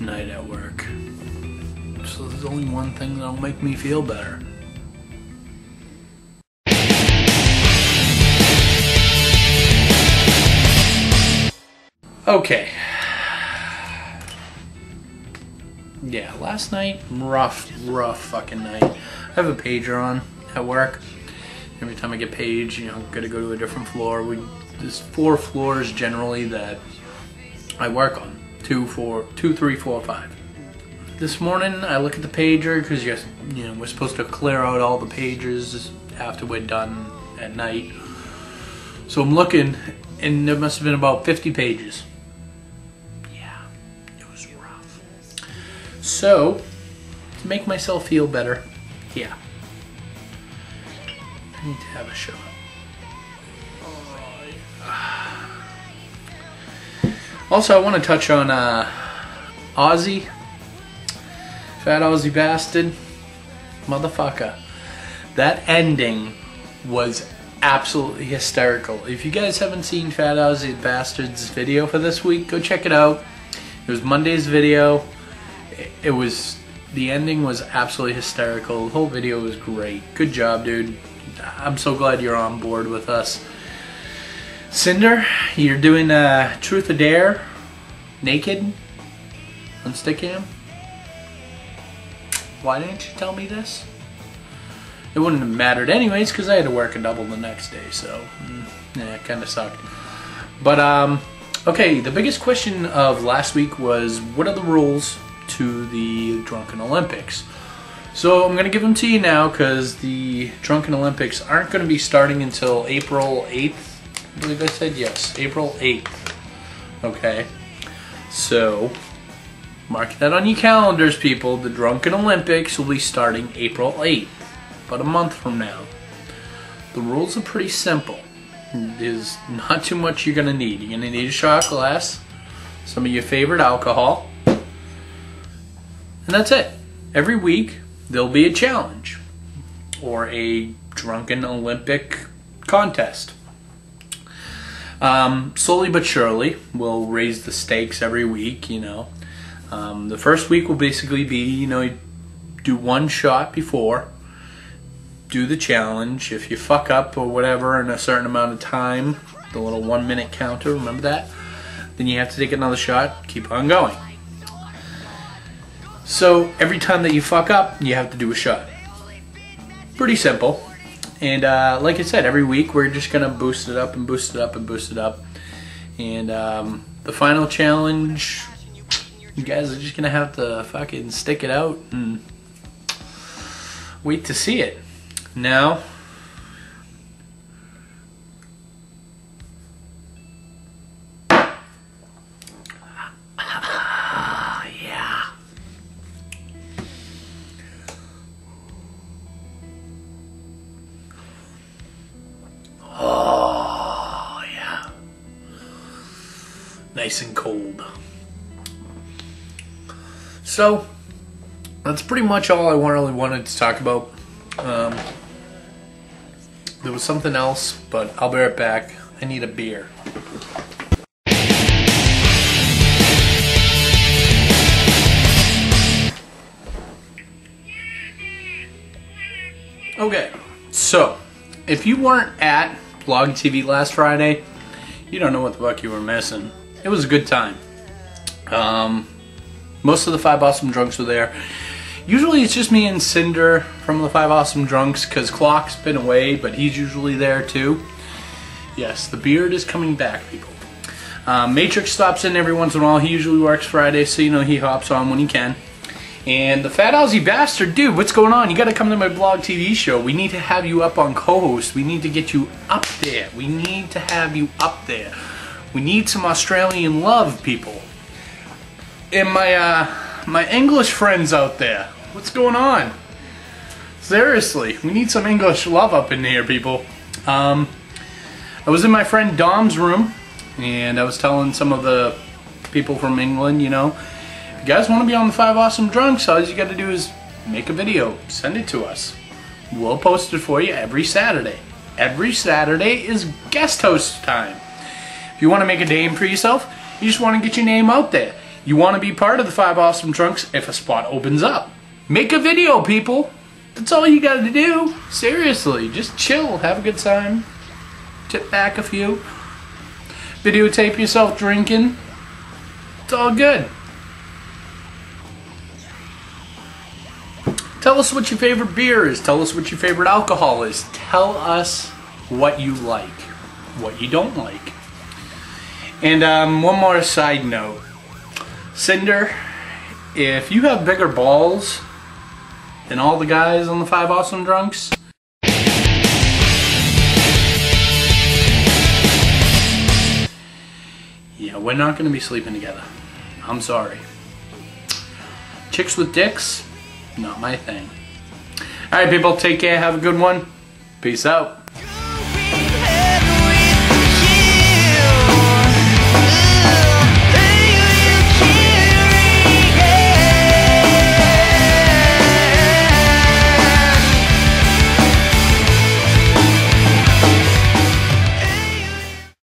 night at work. So there's only one thing that'll make me feel better. Okay. Yeah, last night, rough, rough fucking night. I have a pager on at work. Every time I get paged, you know, gotta go to a different floor. We there's four floors generally that I work on. Two, four, two, three, four, five. This morning I look at the pager because you know we're supposed to clear out all the pages after we're done at night. So I'm looking, and there must have been about 50 pages. Yeah, it was rough. So to make myself feel better, yeah, I need to have a shot. Also, I want to touch on uh, Aussie. Fat Aussie bastard. Motherfucker. That ending was absolutely hysterical. If you guys haven't seen Fat Aussie Bastard's video for this week, go check it out. It was Monday's video. It was the ending was absolutely hysterical. The whole video was great. Good job, dude. I'm so glad you're on board with us. Cinder, you're doing uh, Truth or Dare naked on Stickam. Why didn't you tell me this? It wouldn't have mattered anyways because I had to work a double the next day, so mm, yeah, it kind of sucked. But um, okay, the biggest question of last week was what are the rules to the Drunken Olympics? So I'm going to give them to you now because the Drunken Olympics aren't going to be starting until April 8th I believe I said yes. April 8th. Okay. So, mark that on your calendars, people. The Drunken Olympics will be starting April 8th, about a month from now. The rules are pretty simple. There's not too much you're going to need. You're going to need a shot glass, some of your favorite alcohol, and that's it. Every week, there'll be a challenge or a Drunken Olympic contest. Um, slowly but surely, we'll raise the stakes every week, you know. Um, the first week will basically be, you know, do one shot before, do the challenge. If you fuck up or whatever in a certain amount of time, the little one minute counter, remember that? Then you have to take another shot, keep on going. So every time that you fuck up, you have to do a shot. Pretty simple. And uh, like I said, every week we're just gonna boost it up and boost it up and boost it up. And um, the final challenge, you guys are just gonna have to fucking stick it out and wait to see it. Now, nice and cold. So, that's pretty much all I really wanted to talk about. Um, there was something else, but I'll be right back. I need a beer. Okay, so if you weren't at Blog TV last Friday, you don't know what the fuck you were missing it was a good time. Um, most of the Five Awesome Drunks were there. Usually it's just me and Cinder from the Five Awesome Drunks because Clock's been away, but he's usually there too. Yes, the beard is coming back, people. Um, Matrix stops in every once in a while. He usually works Friday, so you know he hops on when he can. And the Fat Aussie Bastard, dude, what's going on? You gotta come to my blog TV show. We need to have you up on co-host. We need to get you up there. We need to have you up there. We need some Australian love, people. And my, uh, my English friends out there, what's going on? Seriously, we need some English love up in here, people. Um, I was in my friend Dom's room, and I was telling some of the people from England, you know, if you guys want to be on the Five Awesome Drunks, all you got to do is make a video, send it to us. We'll post it for you every Saturday. Every Saturday is guest host time. If you want to make a name for yourself, you just want to get your name out there. You want to be part of the Five Awesome Drunks if a spot opens up. Make a video, people. That's all you got to do. Seriously, just chill, have a good time, tip back a few, videotape yourself drinking. It's all good. Tell us what your favorite beer is. Tell us what your favorite alcohol is. Tell us what you like, what you don't like. And um, one more side note. Cinder, if you have bigger balls than all the guys on the Five Awesome Drunks, yeah, we're not going to be sleeping together. I'm sorry. Chicks with dicks, not my thing. Alright, people, take care. Have a good one. Peace out.